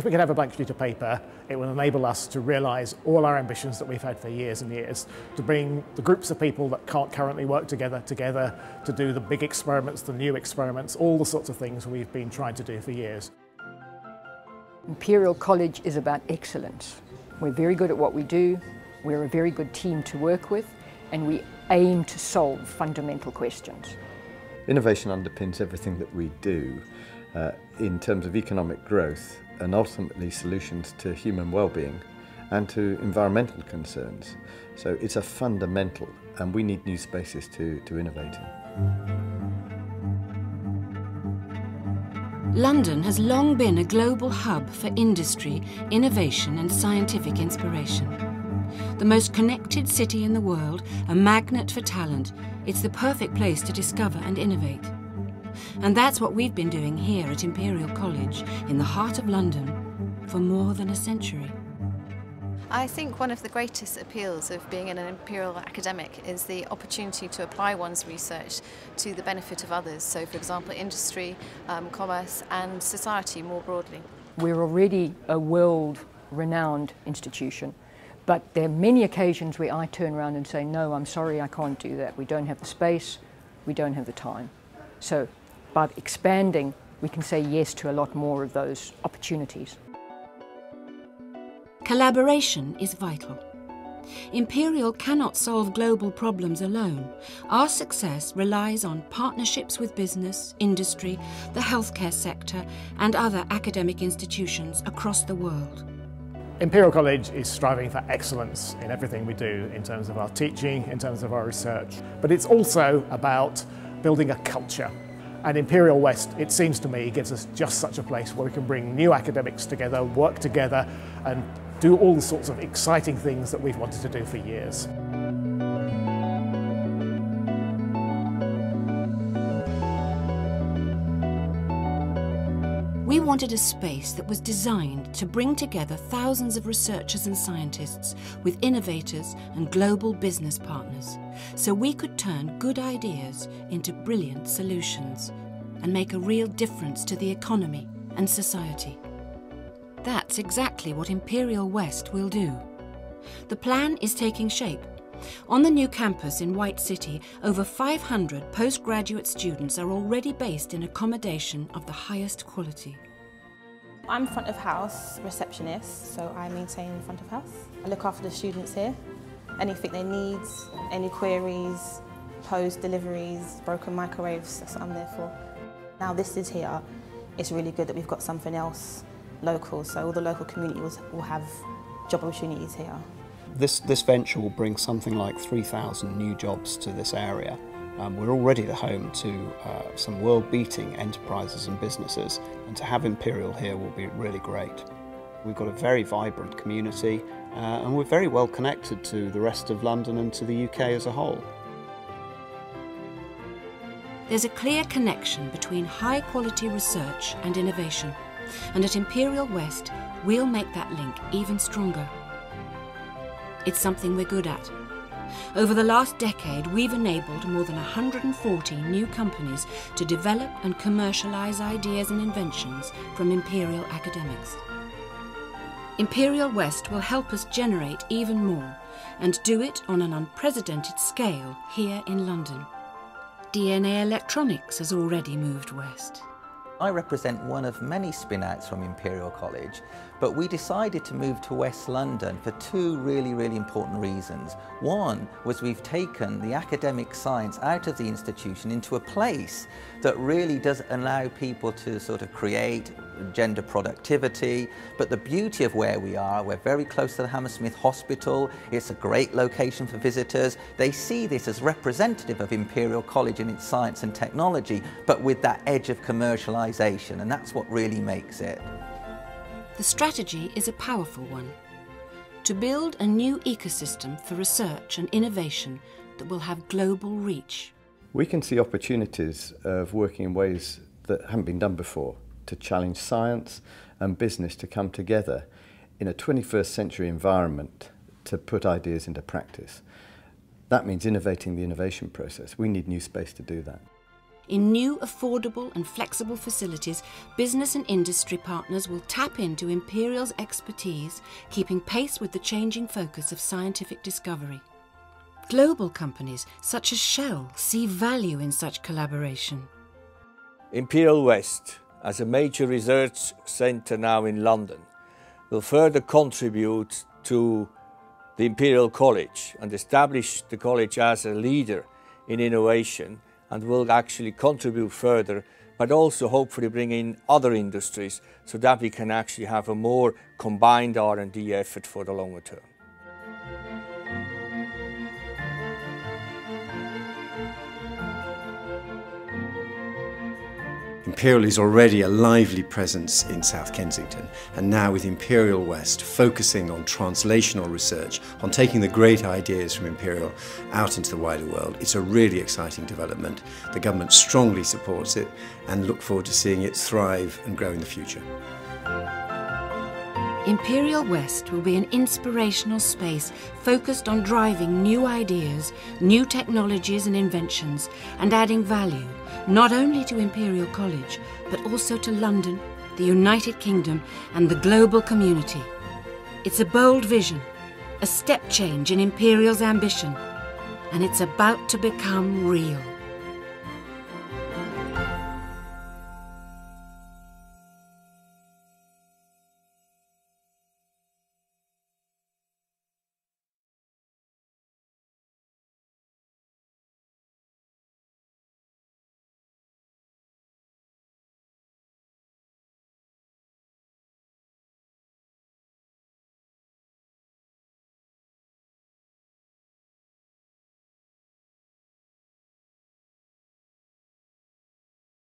If we can have a blank sheet of paper, it will enable us to realise all our ambitions that we've had for years and years, to bring the groups of people that can't currently work together together, to do the big experiments, the new experiments, all the sorts of things we've been trying to do for years. Imperial College is about excellence. We're very good at what we do, we're a very good team to work with, and we aim to solve fundamental questions. Innovation underpins everything that we do uh, in terms of economic growth and ultimately solutions to human well-being and to environmental concerns. So it's a fundamental and we need new spaces to, to innovate in. London has long been a global hub for industry, innovation and scientific inspiration. The most connected city in the world, a magnet for talent, it's the perfect place to discover and innovate. And that's what we've been doing here at Imperial College, in the heart of London, for more than a century. I think one of the greatest appeals of being an imperial academic is the opportunity to apply one's research to the benefit of others. So, for example, industry, um, commerce, and society more broadly. We're already a world renowned institution, but there are many occasions where I turn around and say, No, I'm sorry, I can't do that. We don't have the space, we don't have the time. So, by expanding, we can say yes to a lot more of those opportunities. Collaboration is vital. Imperial cannot solve global problems alone. Our success relies on partnerships with business, industry, the healthcare sector, and other academic institutions across the world. Imperial College is striving for excellence in everything we do in terms of our teaching, in terms of our research, but it's also about building a culture. And Imperial West, it seems to me, gives us just such a place where we can bring new academics together, work together, and do all the sorts of exciting things that we've wanted to do for years. Wanted a space that was designed to bring together thousands of researchers and scientists with innovators and global business partners, so we could turn good ideas into brilliant solutions and make a real difference to the economy and society. That's exactly what Imperial West will do. The plan is taking shape. On the new campus in White City, over 500 postgraduate students are already based in accommodation of the highest quality. I'm front of house receptionist, so I maintain front of house. I look after the students here. Anything they need, any queries, post deliveries, broken microwaves, that's what I'm there for. Now this is here, it's really good that we've got something else local, so all the local community will, will have job opportunities here. This, this venture will bring something like 3,000 new jobs to this area. Um, we're already the home to uh, some world-beating enterprises and businesses, and to have Imperial here will be really great. We've got a very vibrant community, uh, and we're very well connected to the rest of London and to the UK as a whole. There's a clear connection between high-quality research and innovation and at Imperial West, we'll make that link even stronger. It's something we're good at. Over the last decade, we've enabled more than 140 new companies to develop and commercialise ideas and inventions from Imperial academics. Imperial West will help us generate even more and do it on an unprecedented scale here in London. DNA Electronics has already moved west. I represent one of many spin-outs from Imperial College, but we decided to move to West London for two really, really important reasons. One was we've taken the academic science out of the institution into a place that really does allow people to sort of create, gender productivity. But the beauty of where we are, we're very close to the Hammersmith Hospital. It's a great location for visitors. They see this as representative of Imperial College in its science and technology, but with that edge of commercialisation, and that's what really makes it. The strategy is a powerful one. To build a new ecosystem for research and innovation that will have global reach. We can see opportunities of working in ways that haven't been done before to challenge science and business to come together in a 21st century environment to put ideas into practice. That means innovating the innovation process. We need new space to do that. In new, affordable and flexible facilities, business and industry partners will tap into Imperial's expertise, keeping pace with the changing focus of scientific discovery. Global companies such as Shell see value in such collaboration. Imperial West, as a major research centre now in London, will further contribute to the Imperial College and establish the college as a leader in innovation and will actually contribute further but also hopefully bring in other industries so that we can actually have a more combined R&D effort for the longer term. Imperial is already a lively presence in South Kensington, and now with Imperial West focusing on translational research, on taking the great ideas from Imperial out into the wider world, it's a really exciting development. The government strongly supports it and look forward to seeing it thrive and grow in the future. Imperial West will be an inspirational space focused on driving new ideas, new technologies and inventions, and adding value not only to Imperial College, but also to London, the United Kingdom, and the global community. It's a bold vision, a step change in Imperial's ambition, and it's about to become real.